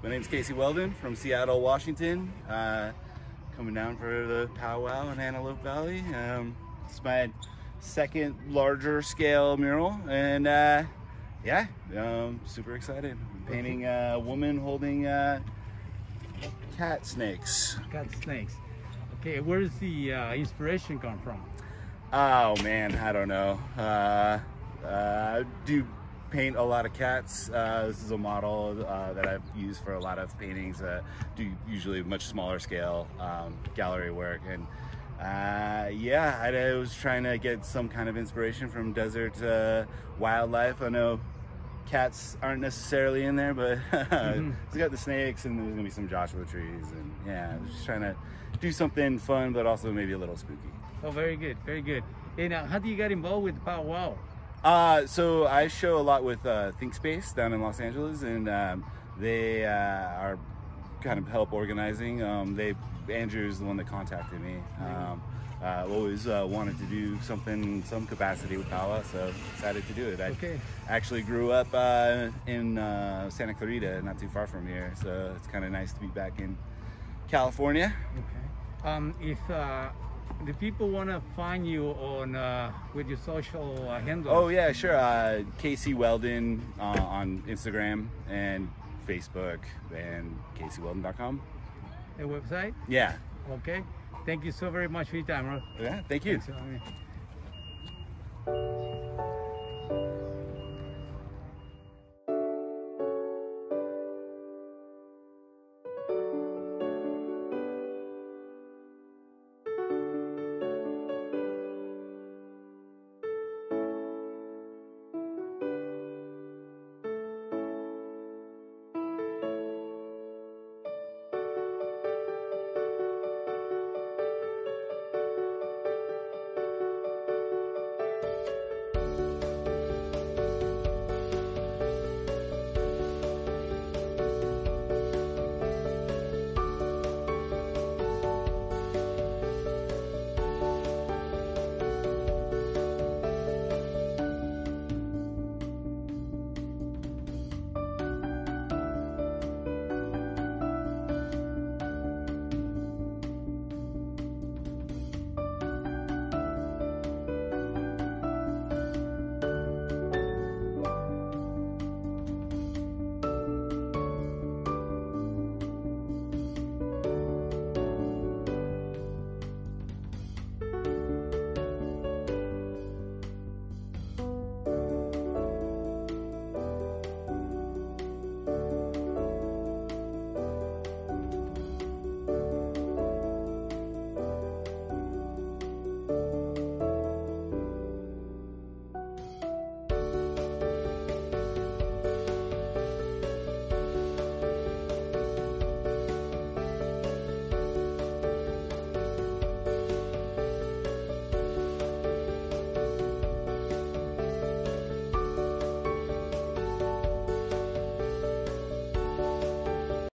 My name's Casey Weldon from Seattle, Washington. Uh, coming down for the powwow in Antelope Valley. Um, it's my second larger scale mural, and uh, yeah, um, super excited. I'm painting a woman holding uh, cat snakes. Cat snakes. Okay, where does the uh, inspiration come from? Oh man, I don't know. Uh, uh, do paint a lot of cats. Uh, this is a model uh, that I've used for a lot of paintings. that do usually much smaller scale um, gallery work, and uh, yeah, I, I, was trying to get some kind of inspiration from desert uh, wildlife. I know cats aren't necessarily in there, but mm-hmm. it's got the snakes, and there's gonna be some Joshua trees, and yeah, I was just trying to do something fun, but also maybe a little spooky. Oh, very good, very good. And how do you get involved with powwow? Uh, so I show a lot with uh, ThinkSpace down in Los Angeles, and um, they uh, are kind of help organizing. Um, they Andrew's the one that contacted me. Um, uh, always uh, wanted to do something in some capacity with powwow, so decided to do it. I okay. actually grew up uh, in uh, Santa Clarita, not too far from here, so it's kind of nice to be back in California. Okay. Um, if uh, the people want to find you on uh, with your social uh, handles. Oh yeah, sure. Uh, Casey Weldon uh, on Instagram and Facebook and CaseyWeldon.com. The website? Yeah. Okay. Thank you so very much for your time, bro. Yeah, thank you.